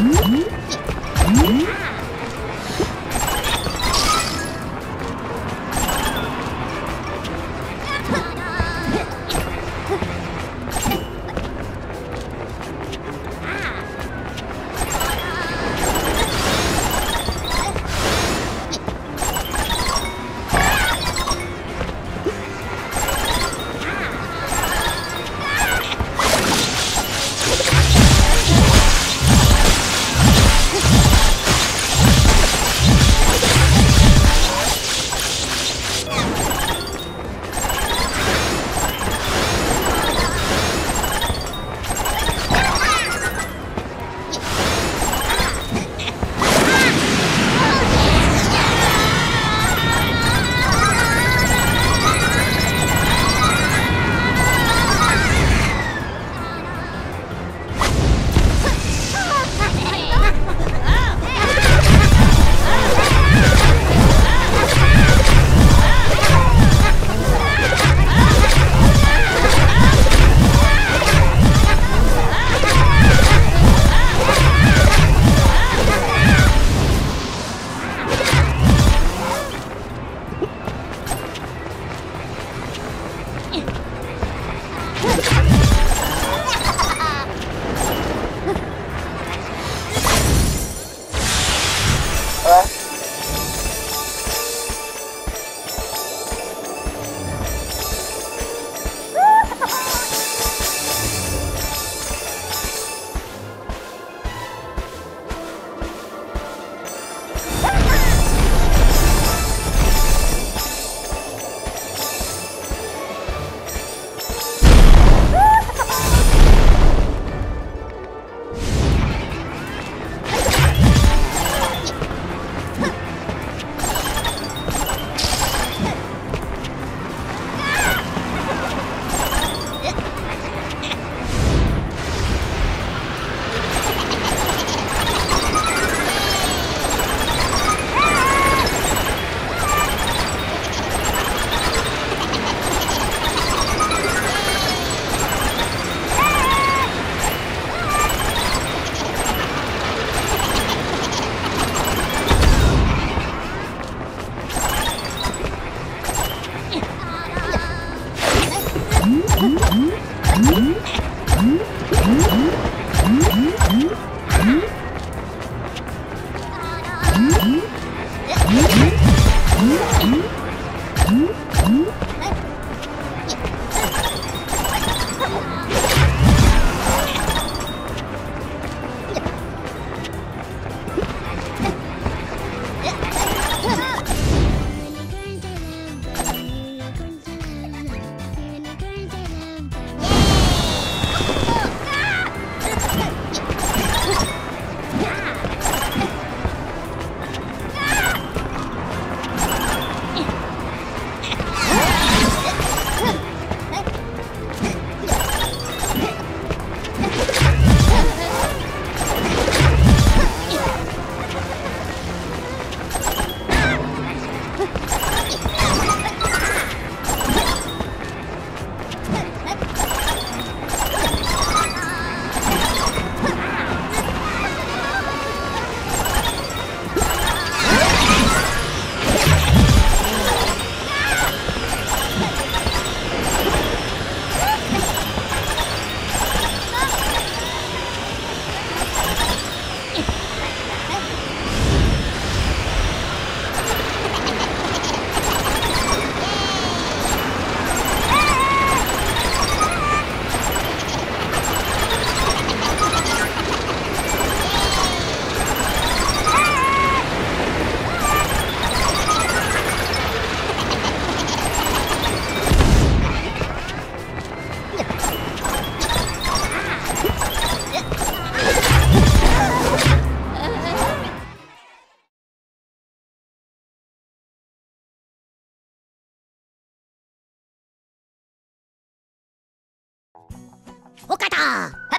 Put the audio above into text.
Ah! おかた